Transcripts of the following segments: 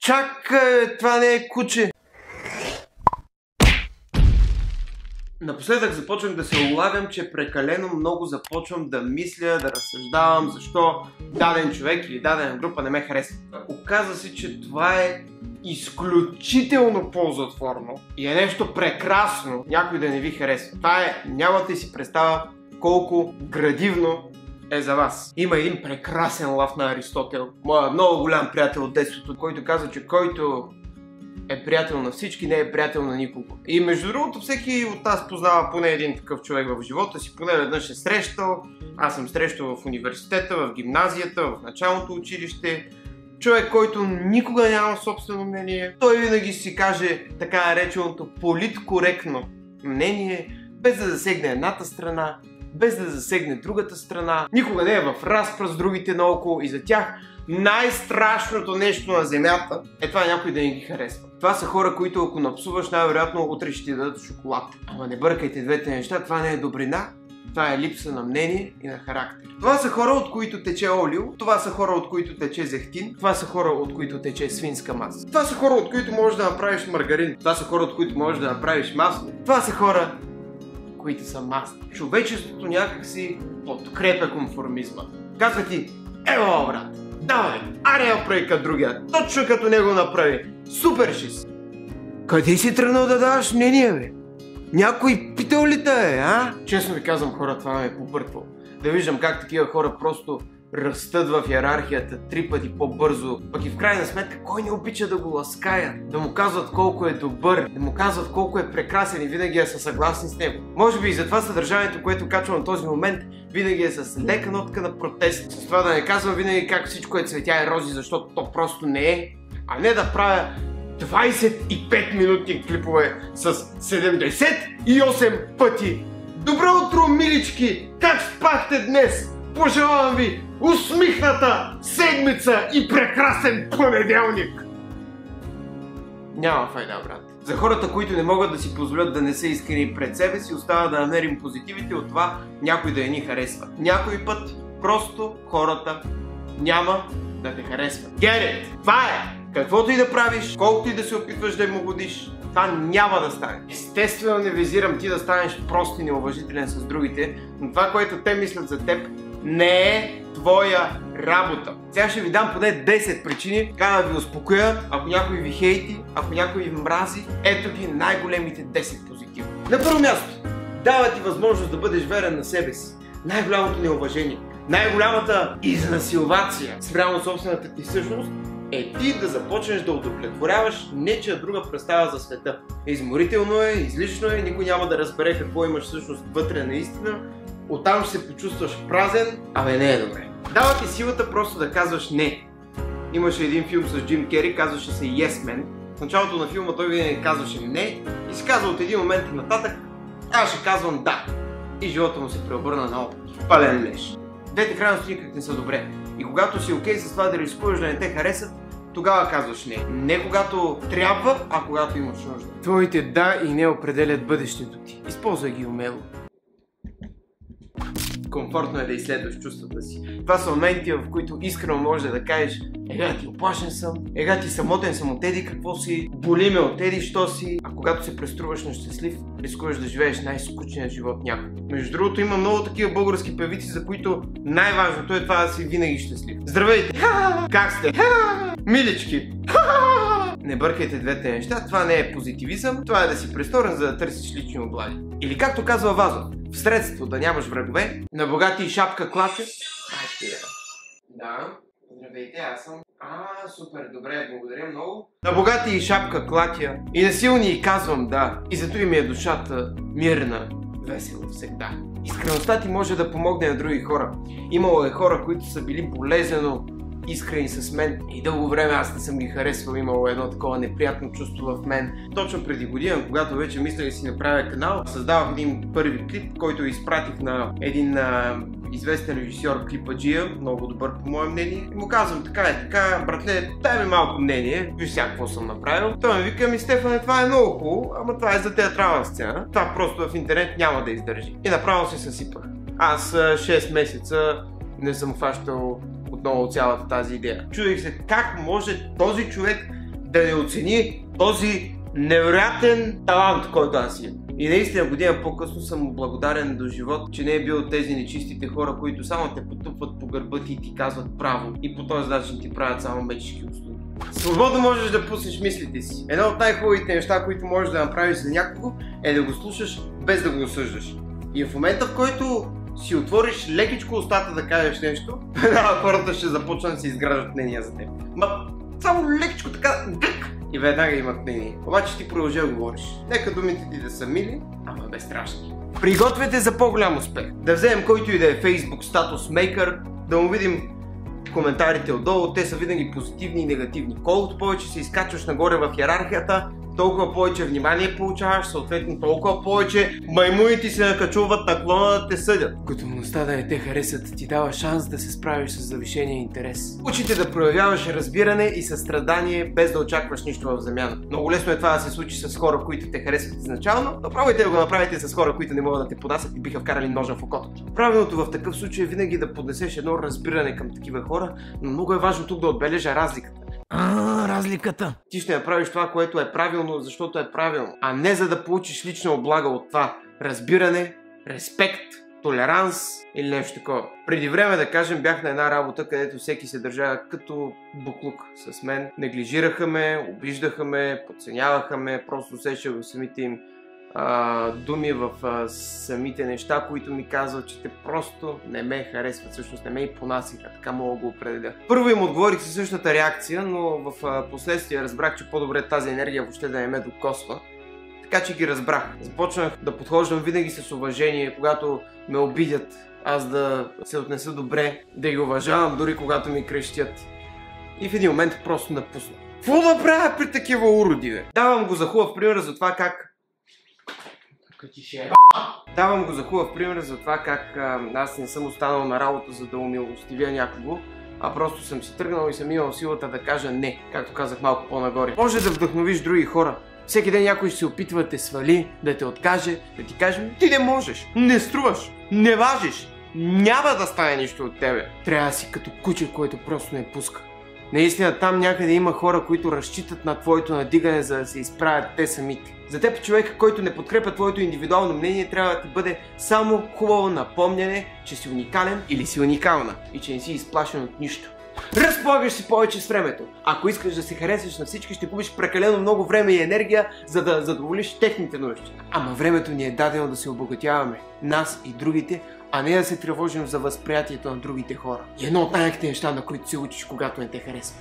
Чакай, това не е куче. Напоследък започвам да се улавям, че прекалено много започвам да мисля, да разсъждавам защо даден човек или дадена група не ме харесва. Оказва се, че това е изключително ползотворно и е нещо прекрасно някой да не ви харесва. Това е, нямате си представа колко градивно е за вас. Има един прекрасен лав на Аристотел, моя много голям приятел от детството, който каза, че който е приятел на всички, не е приятел на никого. И между другото, всеки от нас познава поне един такъв човек в живота си, поне веднъж е срещал. Аз съм срещал в университета, в гимназията, в началното училище. Човек, който никога няма собствено мнение. Той винаги си каже така нареченото политкоректно мнение, без да засегне едната страна, без да засегне другата страна. Никога не е в разпра с другите наоколо и за тях най-страшното нещо на земята е това някой да не ги харесва. Това са хора, които ако напсуваш, най-вероятно утре ще ти дадат шоколад. Ама не бъркайте двете неща, това не е добрина, това е липса на мнение и на характер. Това са хора, от които тече олио, това са хора, от които тече зехтин, това са хора, от които тече свинска маса. Това са хора, от които можеш да направиш маргарин, това са хора, от които можеш да направиш масло. Това са хора, които са масло. Човечеството някакси подкрепя конформизма. Казва ти, ево брат, давай, аре я прави като другия, точно като него направи. Супер ще си. Къде си тръгнал да даваш мнение, бе? Някой питал ли те, е, а? Честно ви казвам, хора, това ме е попъртвал. Да виждам как такива хора просто растат в иерархията три пъти по-бързо. Пък и в крайна сметка, кой не обича да го ласкаят? Да му казват колко е добър, да му казват колко е прекрасен и винаги е са съгласни с него. Може би и затова съдържанието, което качвам на този момент, винаги е с лека нотка на протест. С това да не казвам винаги как всичко е цветя и рози, защото то просто не е. А не да правя 25 минутни клипове с 78 пъти. Добро утро, милички! Как спахте днес? Пожелавам ви усмихната седмица и прекрасен понеделник! Няма файда, брат. За хората, които не могат да си позволят да не са искрени пред себе си, остава да намерим позитивите от това някой да я ни харесва. Някой път просто хората няма да те харесват. It! Това е! Каквото и да правиш, колкото и да се опитваш да им угодиш, това няма да стане. Естествено не визирам ти да станеш прост и неуважителен с другите, но това, което те мислят за теб, не е твоя работа. Сега ще ви дам поне 10 причини, така да ви успокоя, ако някой ви хейти, ако някой ви мрази, ето ги най-големите 10 позитива. На първо място, дава ти възможност да бъдеш верен на себе си. Най-голямото неуважение, най-голямата изнасилвация спрямо собствената ти същност е ти да започнеш да удовлетворяваш нечия друга представа за света. Изморително е, излишно е, никой няма да разбере какво имаш всъщност вътре наистина. Оттам ще се почувстваш празен, абе не е добре. Дава ти силата просто да казваш не. Имаше един филм с Джим Кери, казваше се Yes Man. В началото на филма той винаги казваше не и се казва от един момент нататък аз ще казвам да. И живота му се преобърна на. Пален леш. Двете крайности никак не са добре. И когато си окей okay с това да рискуваш да не те харесат, тогава казваш не. Не когато трябва, а когато имаш нужда. Твоите да и не определят бъдещето ти. Използвай ги умело. Комфортно е да изследваш чувствата си. Това са моменти, в които искрено можеш да кажеш Ега ти оплашен съм, ега ти самотен съм от еди какво си, боли ме от еди що си. А когато се преструваш на щастлив, рискуваш да живееш най-скучният живот някой. Между другото има много такива български певици, за които най-важното е това да си винаги щастлив. Здравейте! Как сте? Милички! Не бъркайте двете неща, това не е позитивизъм, това е да си престорен, за да търсиш лични облади. Или както казва Вазов, в средство да нямаш врагове, на богати и шапка клача. Да, здравейте, аз съм. А, супер, добре, благодаря много. На богати и шапка клатя и на силни и казвам да. И зато и ми е душата мирна, весело всегда. Искреността ти може да помогне на други хора. Имало е хора, които са били болезнено искрени с мен и дълго време аз не съм ги харесвал, имало едно такова неприятно чувство в мен. Точно преди година, когато вече мислех да си направя канал, създавах един първи клип, който изпратих на един а, известен режисьор клипаджия, много добър по мое мнение. И му казвам така е така, братле, дай ми малко мнение, виж сега какво съм направил. Той ми вика ми, Стефане, това е много хубаво, ама това е за театрална сцена. Това просто в интернет няма да издържи. И направо се съсипах. Аз 6 месеца не съм фащал отново цялата тази идея. Чудих се как може този човек да не оцени този невероятен талант, който аз имам. И наистина година по-късно съм благодарен до живот, че не е бил от тези нечистите хора, които само те потупват по гърба ти и ти казват право и по този начин ти правят само мечешки услуги. Свободно можеш да пуснеш мислите си. Едно от най-хубавите неща, които можеш да направиш за някого, е да го слушаш без да го осъждаш. И в момента, в който си отвориш лекичко устата да кажеш нещо, хората ще започнат да си изграждат мнения за теб. Ма, само лекичко така, гък, и веднага имат мнение. Обаче ти продължи да говориш. Нека думите ти да са мили, ама безстрашни. Пригответе за по-голям успех. Да вземем който и да е Facebook статус мейкър, да му видим коментарите отдолу, те са винаги позитивни и негативни. Колкото повече се изкачваш нагоре в иерархията, толкова повече внимание получаваш, съответно толкова повече маймуните се накачуват на клона да те съдят. Готовността да не те харесат ти дава шанс да се справиш с завишения интерес. Учите да проявяваш разбиране и състрадание без да очакваш нищо в замяна. Много лесно е това да се случи с хора, които те харесват изначално, но пробвайте да го направите с хора, които не могат да те подасят и биха вкарали ножа в окото. Правилното в такъв случай е винаги да поднесеш едно разбиране към такива хора, но много е важно тук да отбележа разликата. А, разликата. Ти ще направиш това, което е правилно, защото е правилно, а не за да получиш лична облага от това. Разбиране, респект, толеранс или нещо такова. Преди време, да кажем, бях на една работа, където всеки се държа като буклук с мен. Неглижираха ме, обиждаха ме, подценяваха ме, просто усещах в самите им а, думи в а, самите неща, които ми казват, че те просто не ме харесват, всъщност не ме и понасиха, така мога да го определя. Първо им отговорих със същата реакция, но в а, последствие разбрах, че по-добре тази енергия въобще да не ме докосва. Така че ги разбрах. Започнах да подхождам винаги с уважение, когато ме обидят, аз да се отнеса добре, да ги уважавам, дори когато ми крещят. И в един момент просто напусна. Какво да правя при такива уроди, бе? Давам го за хубав пример за това как Давам го за хубав пример за това как аз не съм останал на работа за да умилостивя някого, а просто съм си тръгнал и съм имал силата да кажа не, както казах малко по-нагоре. Може да вдъхновиш други хора. Всеки ден някой ще се опитва да те свали, да те откаже, да ти каже, ти не можеш, не струваш, не важиш, няма да стане нищо от тебе. Трябва да си като куче, което просто не пуска. Наистина там някъде има хора, които разчитат на твоето надигане, за да се изправят те самите. За теб човек, който не подкрепя твоето индивидуално мнение, трябва да ти бъде само хубаво напомняне, че си уникален или си уникална и че не си изплашен от нищо. Разполагаш си повече с времето. Ако искаш да се харесаш на всички, ще губиш прекалено много време и енергия, за да задоволиш техните нужди. Ама времето ни е дадено да се обогатяваме, нас и другите, а не да се тревожим за възприятието на другите хора. И едно от най-яките неща, на които се учиш, когато не те харесва.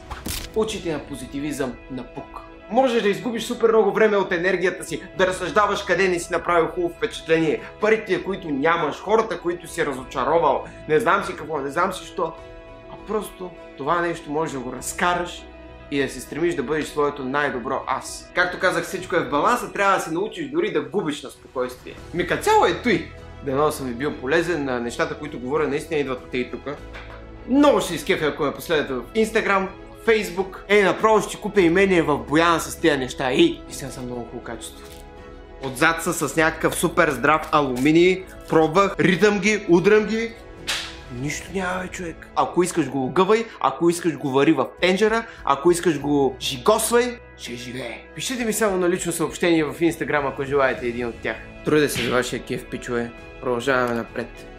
Учите на позитивизъм на пук. Можеш да изгубиш супер много време от енергията си, да разсъждаваш къде не си направил хубаво впечатление, парите, които нямаш, хората, които си разочаровал, не знам си какво, не знам си що. А просто това нещо можеш да го разкараш и да се стремиш да бъдеш своето най-добро аз. Както казах, всичко е в баланса, трябва да се научиш дори да губиш на спокойствие. Мика цяло е той. Дано съм ви бил полезен на нещата, които говоря, наистина идват от и тук. Много ще изкефя, ако ме последвате в Instagram, Facebook. Ей, направо ще купя имение в Бояна с тези неща. Ей, сега са много хубаво качество. Отзад са с някакъв супер здрав алуминий. Пробвах, ритъм ги, удрям ги. Нищо няма, бе, човек. Ако искаш го огъвай, ако искаш го вари в тенджера, ако искаш го жигосвай, ще живее. Пишете ми само на лично съобщение в Instagram, ако желаете един от тях. Трудя се за вашия кеф, пичове. Продължаваме напред.